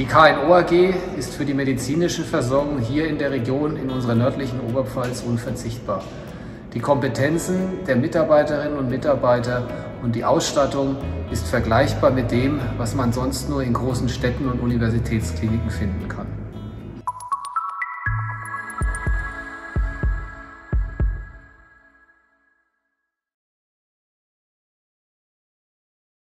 Die KNO AG ist für die medizinische Versorgung hier in der Region in unserer nördlichen Oberpfalz unverzichtbar. Die Kompetenzen der Mitarbeiterinnen und Mitarbeiter und die Ausstattung ist vergleichbar mit dem, was man sonst nur in großen Städten und Universitätskliniken finden kann.